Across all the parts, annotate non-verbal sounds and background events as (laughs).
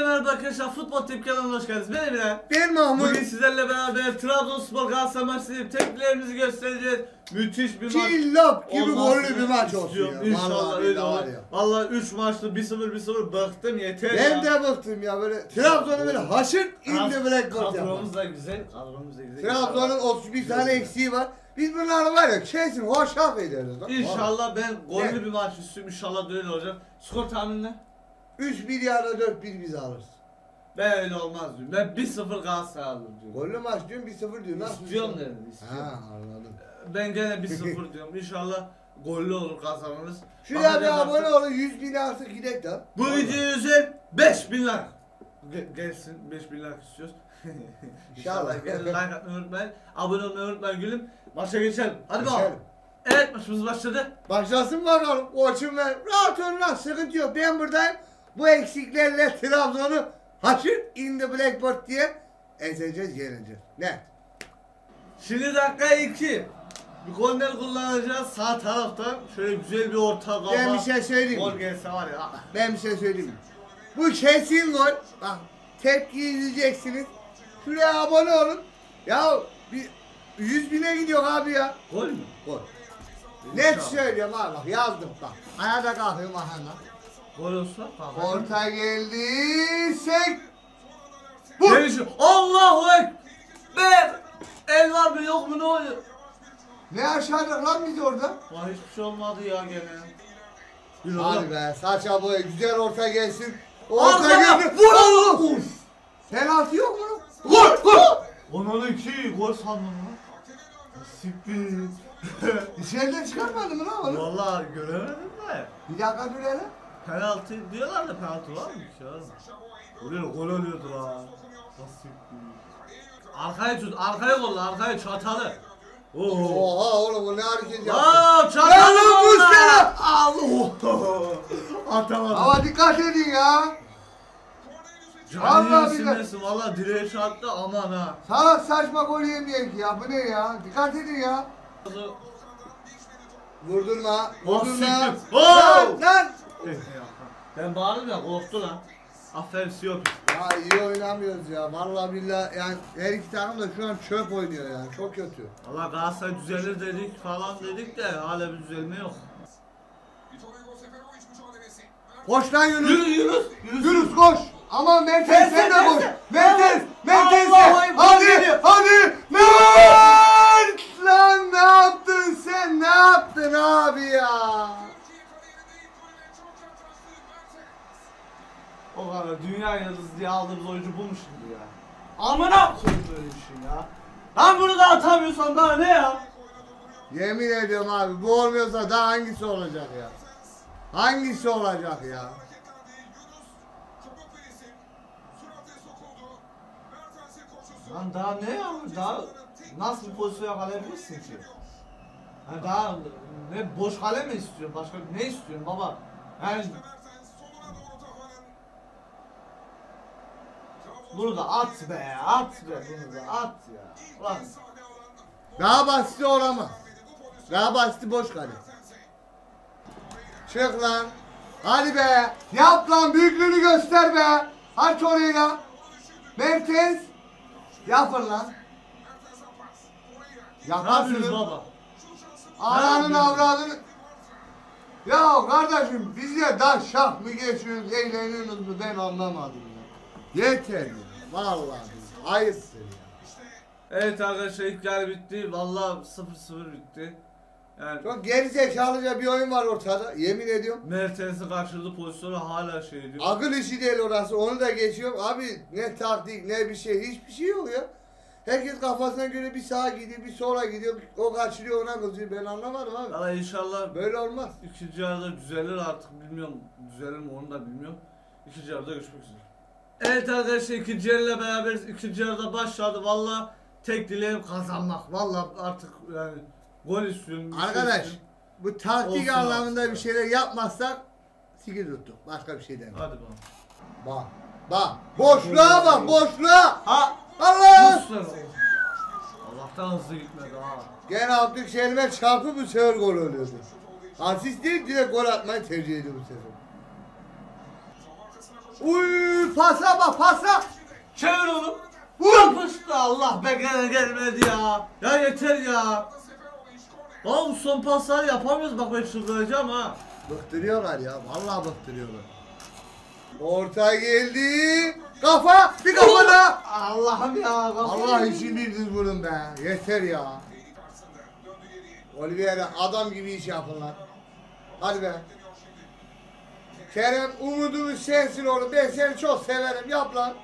merhaba arkadaşlar. Futbol Tepki kanalına hoş geldiniz. Ben Emre. Ben Mahmut. Bugün sizlerle beraber Trabzonspor Galatasaray maçını tepkilerimizi göstereceğiz. Müthiş bir maç. Cillop gibi gollü bir maç olsun ya. İnşallah öyle olur. Valla 3 maçlı 1-0 1-0 bıktım yeter Ben ya. de bıktım ya böyle. Trabzon'u böyle haşırt indi Blackboard yapar. Kadromuz da güzel. Kadromuz da güzel. Trabzon'un 31 tane eksiği var. Biz bunları var ya kesin hoşaf ederiz. İnşallah ben gollü bir maç istiyorum. İnşallah öyle olacak. Skor tahmini ne? 3-1 ya da 4-1 biz alırız. Ben öyle olmaz diyorum. Ben 1-0 Galatasaray alırım diyorum. Gollü maç diyorum 1-0 diyor. Nasıl? İstiyorum dedim. istiyorum. Ha anladım. Ben gene 1-0 (laughs) diyorum. İnşallah gollü olur kazanırız. Şuraya bir Bakacağız abone artık. olun 100 bin artık gidek lan. Bu videoya özel 5000 like. Ge- gelsin 5000 like istiyoruz. (laughs) İnşallah. gelin like atmayı unutmayın. Abone olmayı unutmayın gülüm. Maça geçelim. Hadi bakalım. Geçelim. Evet maçımız başladı. Başlasın bakalım koçum ben. Rahat olun lan sıkıntı yok. Ben buradayım. Bu eksiklerle Trabzon'u haşırt indi Blackboard diye ezeceğiz yeneceğiz. Ne? Şimdi dakika 2. Bir korner kullanacağız sağ taraftan. Şöyle güzel bir orta kafa. Ben bir şey söyleyeyim Gol gelse var ya. Ben bir şey söyleyeyim? Bu kesin gol. Bak tepki izleyeceksiniz. Şuraya abone olun. Ya bir 100 bine gidiyor abi ya. Gol mü? Gol. Net söylüyorum abi bak yazdım bak. Ayağa kalkıyorum aha. Gol olsa. Orta geldi. Sek. Vur. Gelişi. Allahu Ekber. El var mı yok mu ne oluyor? Ne aşağıda lan biz orada? Vay hiçbir şey olmadı ya gene. Yürü Hadi be saça boya güzel orta gelsin. Orta Arkaya geldi. vur Allah. Penaltı yok mu? Vur vur. Onun iki gol sandım lan. Siktir. (laughs) Dışarıdan çıkarmadı mı lan onu? Vallahi göremedim de. Bir dakika dur hele. Penaltı diyorlar da penaltı var mı ki oğlum? Oluyor gol oluyordu la. Nasıl Arkaya tut, arkaya kolla, arkaya çatalı. Oo. Oha oğlum o ne hareket yaptı? Aa, çatalı. Lan bu kolla. sana! Allah. Atamadım. Ama dikkat edin ya. Vallahi yesin billahi. yesin. Valla direğe çarptı aman ha. Sana saçma gol yemeyen ki ya. Bu ne ya? Dikkat edin ya. Vurdurma. Vurdurma. siktir. Lan Oo! lan. Ben bağırdım ya korktu lan. Aferin Siyop. Ya iyi oynamıyoruz ya. Vallahi billahi yani her iki takım da şu an çöp oynuyor yani. Çok kötü. Valla Galatasaray düzelir dedik falan dedik de hala bir düzelme yok. Koş lan Yunus. Yürü Yunus. Yunus. Yunus koş. Ama Mertens sen de koş. Mertens. Mertens. Hadi. Hadi. Mert. Lan ne yaptın sen? Ne yaptın abi ya? O kadar dünya yıldızı diye aldığımız oyuncu bulmuş şimdi ya. Amına koyayım böyle işin ya. Lan bunu da atamıyorsan daha ne ya? Yemin ediyorum abi bu olmuyorsa daha hangisi olacak ya? Hangisi olacak ya? Lan daha ne ya? Daha nasıl bir pozisyon yakalayabilirsin ki? Yani daha ne boş kale mi istiyorsun? Başka ne istiyorsun baba? Yani bunu da at be, at be bunu da at ya. Lan Daha basiti olamaz. Daha basiti boş kale. Çık lan. Hadi be. Yap lan büyüklüğünü göster be. Aç orayı lan. Mertens. Yapın lan. Yaparsınız. baba? Ananın avradını. Ya kardeşim biz ya da şah mı geçiyoruz, eğleniyorsunuz mu ben anlamadım ya. Yeter ya. Vallahi ayıptır ya. Evet arkadaşlar ilk yarı bitti. Valla 0-0 bitti. Yani Çok gerizekalıca bir oyun var ortada. Yemin ediyorum. Mertens'i kaçırdı pozisyonu hala şey diyor. Akıl işi değil orası. Onu da geçiyorum. Abi ne taktik ne bir şey. Hiçbir şey yok ya. Herkes kafasına göre bir sağa gidiyor bir sola gidiyor. O kaçırıyor ona kızıyor. Ben anlamadım abi. Valla inşallah Böyle olmaz. ikinci yarıda düzelir artık bilmiyorum. Düzelir mi onu da bilmiyorum. İkinci yarıda görüşmek üzere. Evet arkadaşlar ikinci yarıyla beraber ikinci yarıda başladı. Valla tek dileğim kazanmak. Valla artık yani gol istiyorum. bir şey Arkadaş istiyorum. bu taktik Olsun anlamında artık. bir şeyler yapmazsak siki tuttuk. Başka bir şey demiyorum. Hadi bakalım. Bak. Bak. Boşluğa bak. Boşluğa. Ha! Allah. Allah'tan hızlı gitmedi ha. Gene Abdülkerim'e çarpı bu sefer gol oluyordu. Asist değil direkt gol atmayı tercih ediyor bu sefer. Uy pasa bak pasa. Çevir onu. Yapıştı Allah be gene gelmedi ya. Ya yeter ya. Oğlum son pasları yapamıyoruz bak ben çıldıracağım ha. Bıktırıyorlar ya. Vallahi bıktırıyorlar. Orta geldi. Kafa. Bir kafa daha. Allah'ım ya. Allah için bildiniz bunun be. Yeter ya. Oliveira adam gibi iş yapın lan. Hadi be. Kerem umudumuz sensin oğlum. Ben seni çok severim. Yap lan.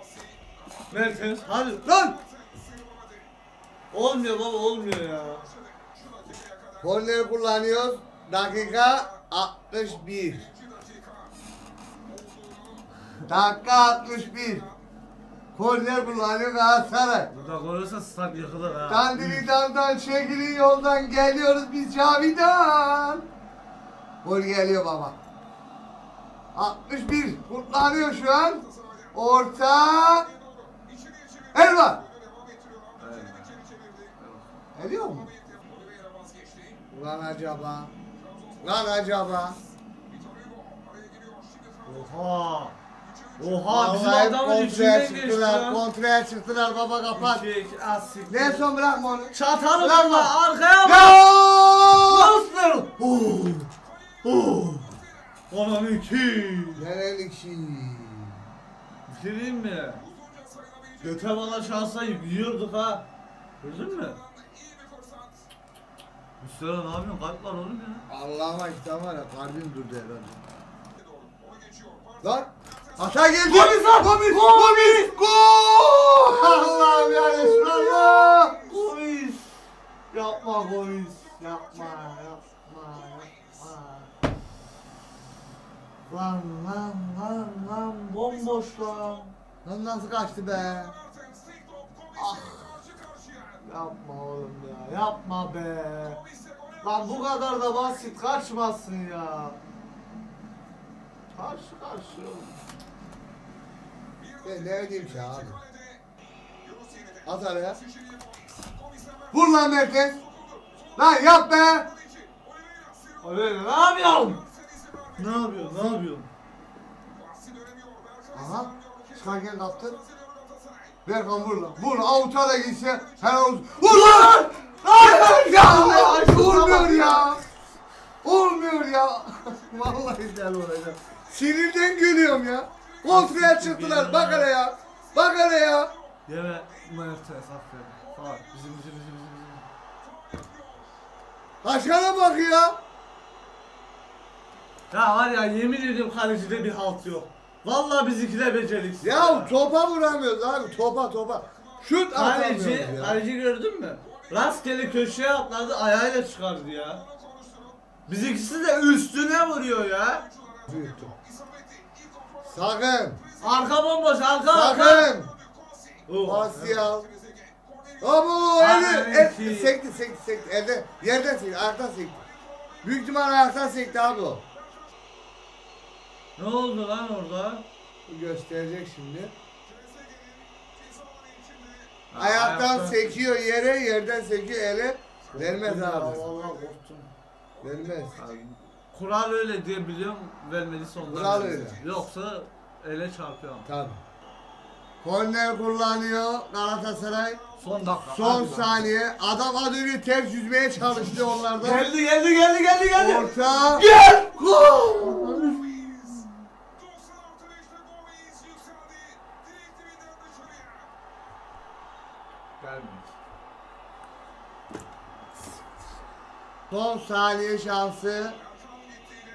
Mertens hadi. Lan. Olmuyor baba olmuyor ya. Korner kullanıyoruz. Dakika 61. Dakika 61. Korner kullanıyor Galatasaray. Burada gol olursa stat yıkılır ha. Dandini dandan çekilin yoldan geliyoruz biz Cavidan. Gol geliyor baba. 61 kullanıyor şu an. Orta. El var. Ediyor mu? Ulan acaba. Lan acaba. Oha. Oha bizim Vallahi adamın içinden geçti çıktılar. lan. Çıktılar baba kapat. İki, iki, az siktir. Nelson bırakma onu. Çatarım Bırakma. valla arkaya bak. Ya! Monster. Oh. Oh. Onun iki. Nerelik şey? Bir şey diyeyim mi? Göte bana şansa yiyorduk ha. Gördün mü? Müslüman ne yapıyorsun? Kalp var oğlum ya. Allah'ıma işte var ya kalbim durdu herhalde. Lan! Hata geldi! Gomis lan! Gomis! Gomis! Gol! Allah'ım ya Resulallah! Gomis. Yapma Gomis. Yapma, yapma. Lan lan lan lan bomboş lan. Lan nasıl kaçtı be? Ah. Yapma oğlum ya, yapma be. Lan bu kadar da basit kaçmasın ya. Karşı karşı. Ben ne diyeyim ki abi? At araya. Vur lan merkez. Lan yap be! Öyle ne yapıyorsun? Ne yapıyorsun? Ne yapıyorsun? Aha. Çıkarken kaptı. Berkan vur lan. Vur avuta da gitse helal olsun. Vur lan! Hayır ya! Olmuyor ya! Olmuyor (laughs) ya! Vallahi del olacak. Sinirden gülüyorum ya. Kontraya çıktılar. Bak hele ya. Bak hele ya. Yeme Mertes aferin. Falan. Bizim bizim bizim bizim. Aşağıya bak ya. Ya var ya yemin ediyorum kalecide bir halt yok. Vallahi bizimkiler beceriksiz. Ya topa vuramıyoruz abi. Topa topa. Şut atamıyoruz Kaleci, ya. kaleci gördün mü? Rastgele köşeye atladı ayağıyla çıkardı ya. Bizimkisi de üstüne vuruyor ya. Sakın. Arka bomboş arka arka. Sakın. Oh. Pasiyal. Abo Ay, eli el, ki. sekti sekti sekti elde yerden sekti ayaktan sekti. Büyük ihtimal ayaktan sekti abi o. Ne oldu lan orada? Bu gösterecek şimdi. Ha, Ayaktan sekiyor yere yerden sekiyor ele. Vermez abi. Vallahi korktum. Vermez. Kural öyle diye biliyorum vermediyse ondan. Kural vermedi. öyle. Yoksa ele çarpıyor. Tabi. Korner kullanıyor Galatasaray. Son dakika. Son hadi lan. saniye. Adam önce ters yüzmeye çalıştı onlardan. Geldi geldi geldi geldi geldi. Orta. Gel. Gol. Son saniye şansı.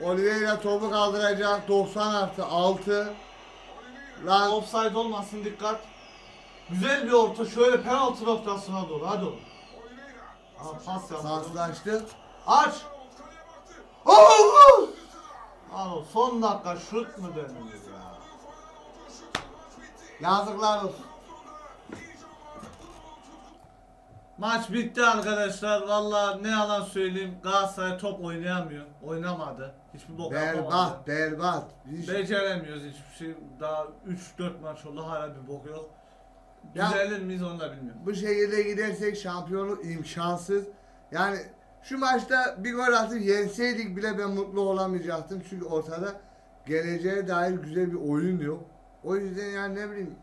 Oliveira topu kaldıracak. 90 artı 6. Lan Offside olmasın dikkat. Güzel bir orta şöyle penaltı noktasına doğru hadi oğlum. Aa, pas yaptı. paslaştı. Aç. Allah! Lan o son dakika şut mu deniyor ya? Yazıklar olsun. Maç bitti arkadaşlar. Vallahi ne yalan söyleyeyim. Galatasaray top oynayamıyor. Oynamadı. Hiçbir bok yapamadı. Berbat, berbat. Hiç- Beceremiyoruz hiçbir şey. Daha 3-4 maç oldu hala bir bok yok. Ya- Düzelir miyiz onu da bilmiyorum. Bu şekilde gidersek şampiyonluk imkansız. Yani şu maçta bir gol atıp yenseydik bile ben mutlu olamayacaktım. Çünkü ortada geleceğe dair güzel bir oyun yok. O yüzden yani ne bileyim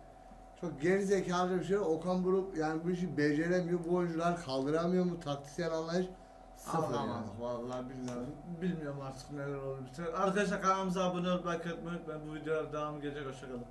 çok geri zekalı bir şey. Okan Buruk yani bu işi beceremiyor. Bu oyuncular kaldıramıyor mu? Taktiksel anlayış sıfır yani. Anlamadık vallahi bilmiyorum. Bilmiyorum artık neler olur. Arkadaşlar kanalımıza abone olmayı, like etmeyi unutmayın. Bu videolar devamı gelecek. Hoşçakalın.